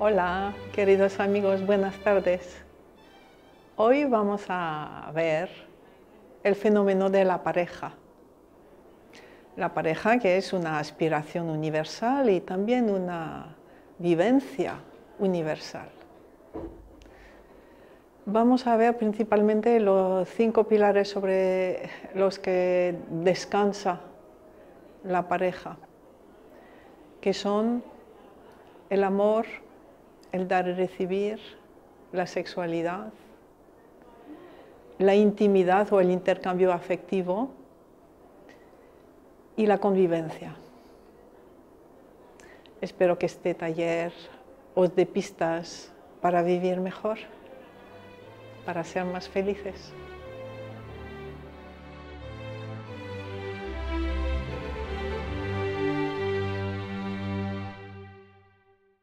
Hola, queridos amigos, buenas tardes. Hoy vamos a ver el fenómeno de la pareja. La pareja que es una aspiración universal y también una vivencia universal. Vamos a ver principalmente los cinco pilares sobre los que descansa la pareja, que son el amor, el dar y recibir, la sexualidad, la intimidad o el intercambio afectivo y la convivencia. Espero que este taller os dé pistas para vivir mejor, para ser más felices.